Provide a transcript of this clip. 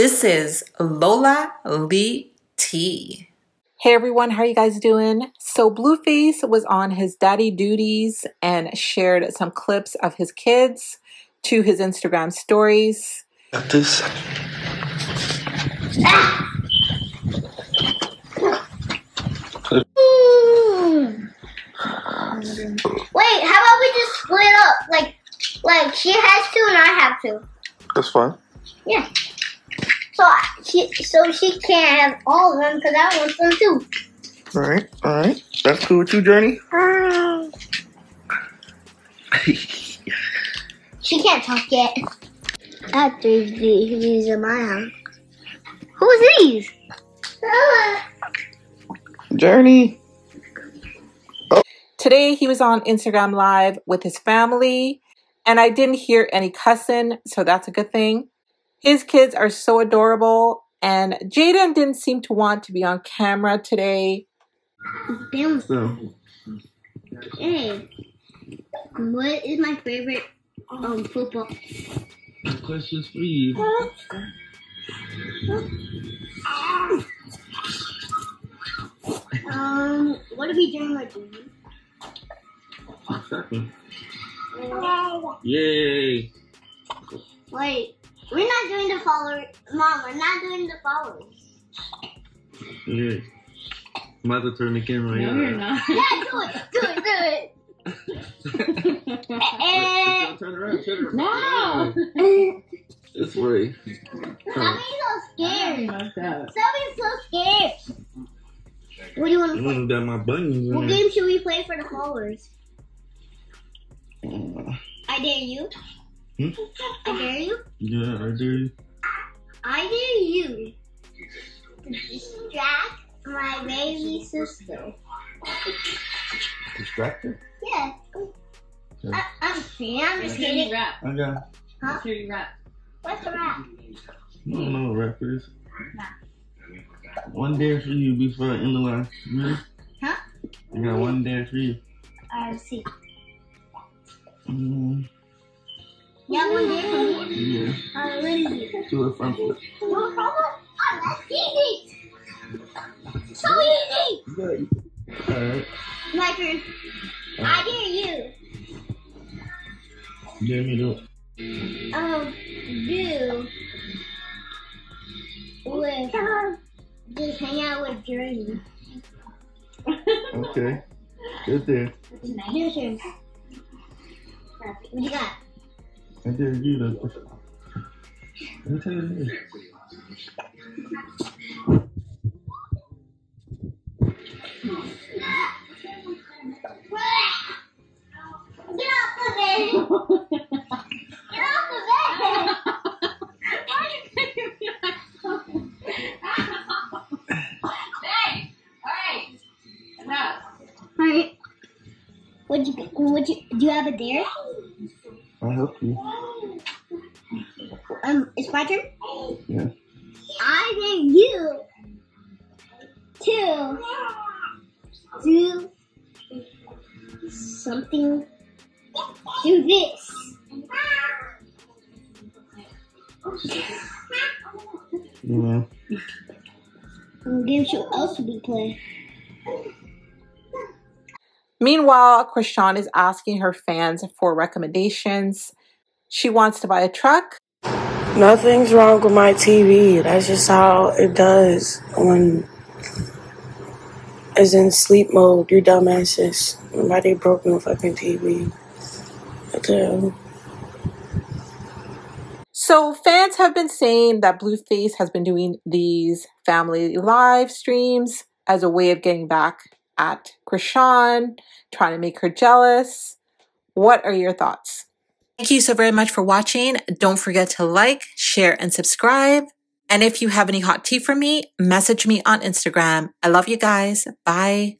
This is Lola Lee Tea. Hey everyone, how are you guys doing? So Blueface was on his daddy duties and shared some clips of his kids to his Instagram stories. Got this. Wait, how about we just split up? Like, like she has to and I have to. That's fine. Yeah. So she, so she can't have all of them because I want them too. All right, all right. That's cool with you, Journey? She can't talk yet. After these, these are my house. Who's these? Journey. Oh. Today he was on Instagram Live with his family, and I didn't hear any cussing, so that's a good thing. His kids are so adorable, and Jaidyn didn't seem to want to be on camera today. Damn. So, Hey, what is my favorite um football? questions for you. Um, what are we doing with these? Yay. Wait, followers. Mom, we're not doing the followers. Yeah. I'm about to turn the camera No, you're not. Yeah, do it, do it, do it. Eh, Turn around, turn around. No. This way. Stop being so scared. Fuck. Stop being so scared. What do you want I to play? want got my buttons What game should we play for the followers? Uh, I dare you. Hmm? I dare you. Yeah, I do. I dare you to distract my baby sister. Distracted? Yeah. Yeah. I, I'm kidding. I'm just Let's hear you kidding. rap. I got. Huh? Let's hear you rap. What's the rap? I don't know what rap is. One dance for you before I end the line. Ready? Huh? I got one dance for you. Uh, I see. Mm, Yeah, one day for me. yeah. Uh, what is it? Do a front flip. No problem. Oh, that's easy. So easy. You got it. Alright. My turn. I dare you. Give me the. Um, do with just hang out with Journey. Okay. Good there. Your turn. What do you got? I did you me tell you. Get off the bed! Would you, would you, do you have a dare? I'll help you. Um, it's my turn? Yeah. I dare you to do something. Do this. Yeah. Um, game show else we play? Meanwhile, Chrisean is asking her fans for recommendations. She wants to buy a truck, Nothing's wrong with my TV. That's just how it does when it's in sleep mode. You dumbasses. Nobody broke no fucking TV. Hell? So fans have been saying that Blueface has been doing these family live streams as a way of getting back at Chrisean, trying to make her jealous. What are your thoughts? Thank you so very much for watching. Don't forget to like, share, and subscribe. And if you have any hot tea for me, message me on Instagram. I love you guys. Bye.